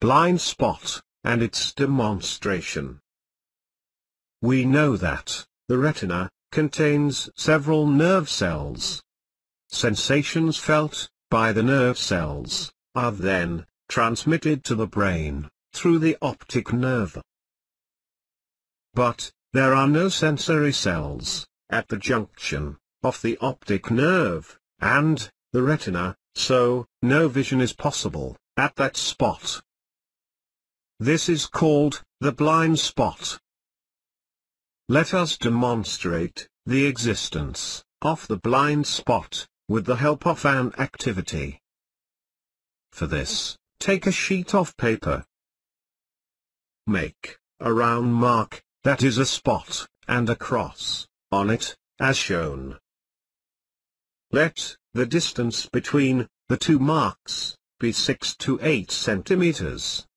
blind spot, and its demonstration. We know that, the retina, contains several nerve cells. Sensations felt, by the nerve cells, are then, transmitted to the brain, through the optic nerve. But, there are no sensory cells, at the junction, of the optic nerve, and, the retina, so, no vision is possible, at that spot. This is called, the blind spot. Let us demonstrate, the existence, of the blind spot, with the help of an activity. For this, take a sheet of paper. Make, a round mark, that is a spot, and a cross, on it, as shown. Let, the distance between, the two marks, be 6 to 8 centimeters.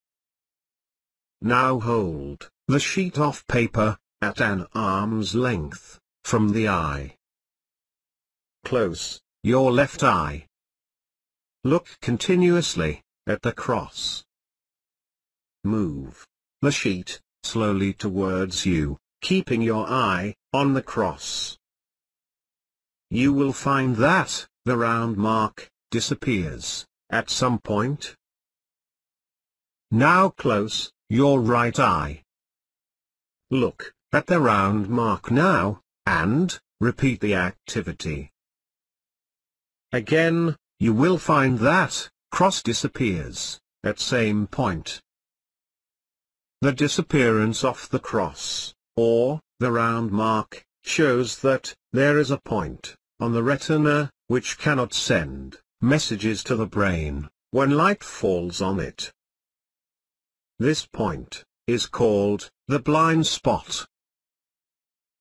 Now hold, the sheet of paper, at an arm's length, from the eye. Close, your left eye. Look continuously, at the cross. Move, the sheet, slowly towards you, keeping your eye, on the cross. You will find that, the round mark, disappears, at some point. Now close, your right eye. Look, at the round mark now, and, repeat the activity. Again, you will find that, cross disappears, at same point. The disappearance of the cross, or, the round mark, shows that, there is a point, on the retina, which cannot send, messages to the brain, when light falls on it. This point, is called, the blind spot.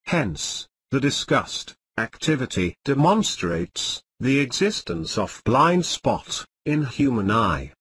Hence, the discussed, activity demonstrates, the existence of blind spot, in human eye.